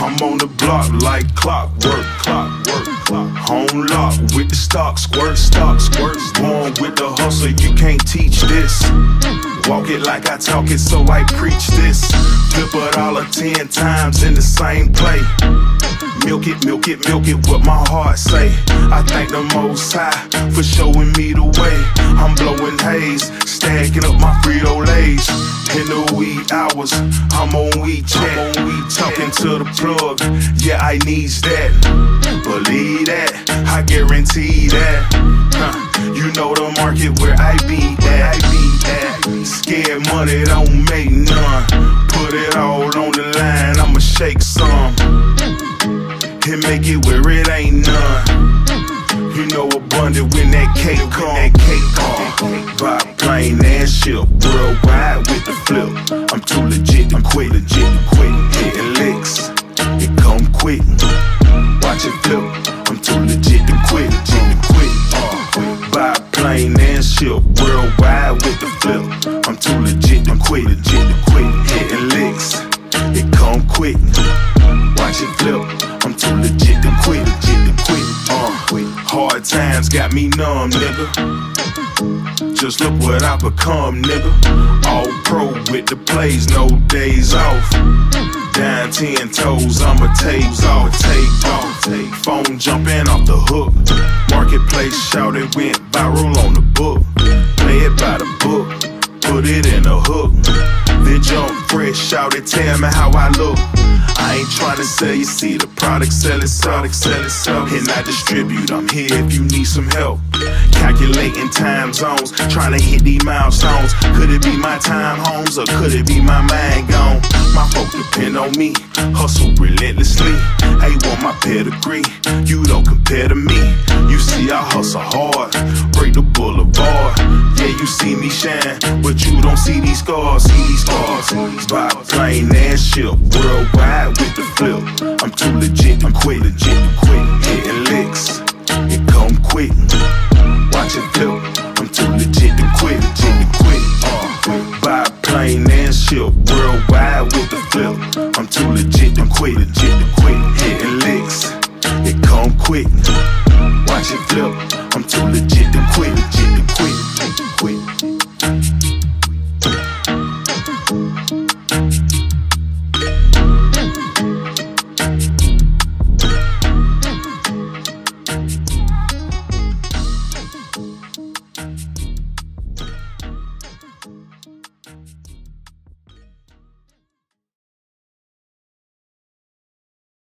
on the block like clockwork, clockwork, clock. Home lock with the stock, squirt, stock, squirt. Born with the hustle, you can't teach this. Walk it like I talk it, so I preach this. Flip a dollar ten times in the same play. Milk it, milk it, milk it, what my heart say. I thank the most high for showing me the way. I'm blowing haze, stacking up my Frito Lays. In the wee hours, I'm on WeChat. To the plug. Yeah, I needs that. Believe that, I guarantee that. Huh. You know the market where I be at. I be at. Scared money don't make none. Put it all on the line, I'ma shake some and make it where it ain't none. You know abundant when that cake come. That cake come. Buy plane and ship worldwide with the flip. I'm too legit to quit. Worldwide with the flip. I'm too legit to quit, legit to quit. Hitting licks, it come quick. Watch it flip. I'm too legit to quit, legit to quit. Uh, hard times got me numb, nigga. Just look what I become, nigga. All pro with the plays, no days off. Down ten toes, I'ma take off, take off. Phone jumping off the hook. Marketplace shouted, went viral on the book. Play it by the book, put it in a hook. Then jump fresh, shouted, tell me how I look. I ain't tryna sell you, see the product sell itself, sell itself. And I distribute, I'm here if you need some help. Calculating time zones, trying to hit these milestones. Could it be my time homes or could it be my mind gone? My folk depend on me, hustle relentlessly. I want my pedigree, you don't compare to me. You see, I hustle hard, break the boulevard. Yeah, you see me shine, but you don't see these scars, see these scars. By plane and ship, worldwide with the flip. I'm too legit to quit, legit quit legit get the quick hit licks. It come quick. Watch it flip. I'm too legit to quit. Get